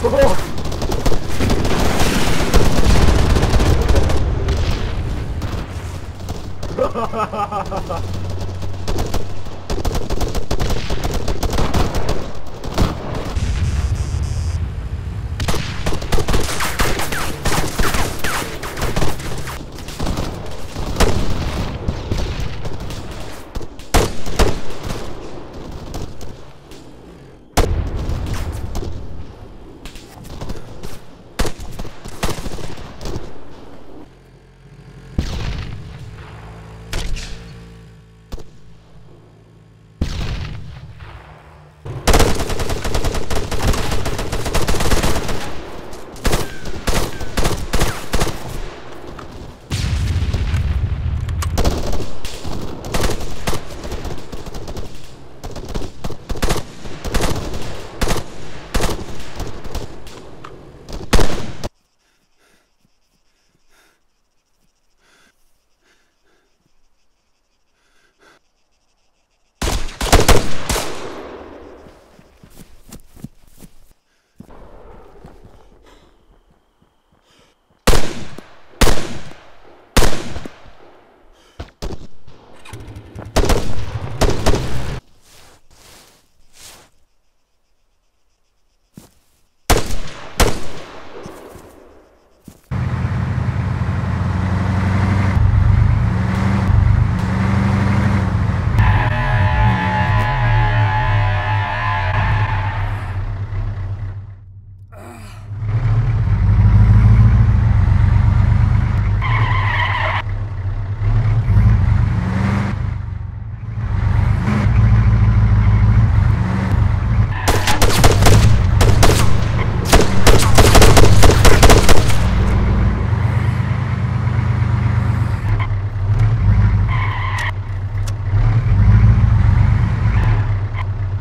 ハハハハ